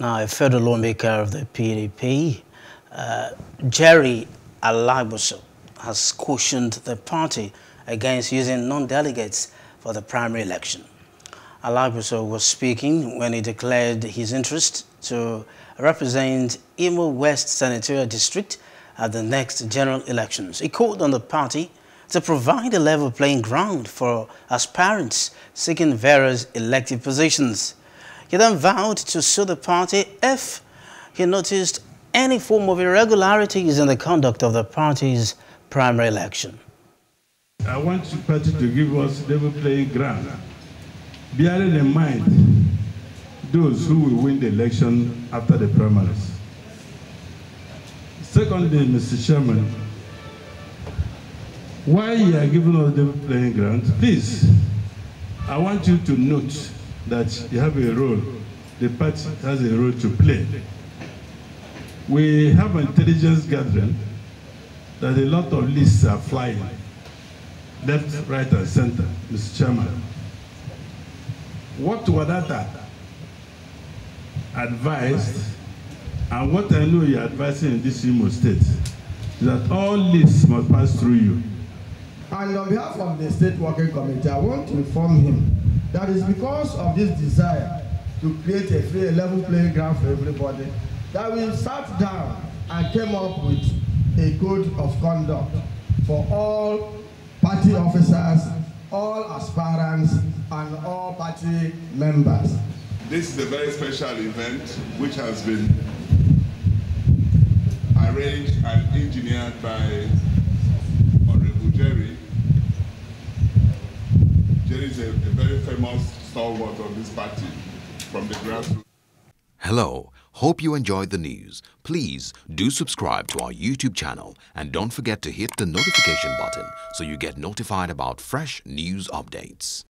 Now, a federal lawmaker of the PDP, uh, Jerry Alagboso, has cautioned the party against using non-delegates for the primary election. Alagboso was speaking when he declared his interest to represent Imo West Senatorial District at the next general elections. He called on the party to provide a level playing ground for aspirants seeking various elective positions. He then vowed to sue the party if he noticed any form of irregularities in the conduct of the party's primary election. I want the party to give us level playing ground, bearing in mind those who will win the election after the primaries. Secondly, Mr. Chairman, while you are giving us the playing ground, please, I want you to note that you have a role, the party has a role to play. We have intelligence gathering that a lot of lists are flying, left, right, and center, Mr. Chairman. What Wadata advised, and what I know you're advising in this Imo state, is that all lists must pass through you. And on behalf of the State Working Committee, I want to inform him that it's because of this desire to create a free, level playing ground for everybody that we sat down and came up with a code of conduct for all party officers, all aspirants, and all party members. This is a very special event which has been arranged and engineered by Jerry is a, a very famous stalwart of this party from the grassroots. Hello, hope you enjoyed the news. Please do subscribe to our YouTube channel and don't forget to hit the notification button so you get notified about fresh news updates.